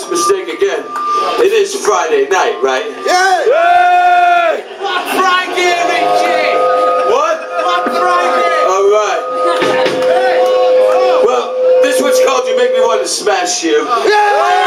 this mistake again. It is Friday night, right? Yeah! yeah. Friday, Richie! What? What Friday? Alright. Well, this one's called You Make Me Want to Smash You. Yeah.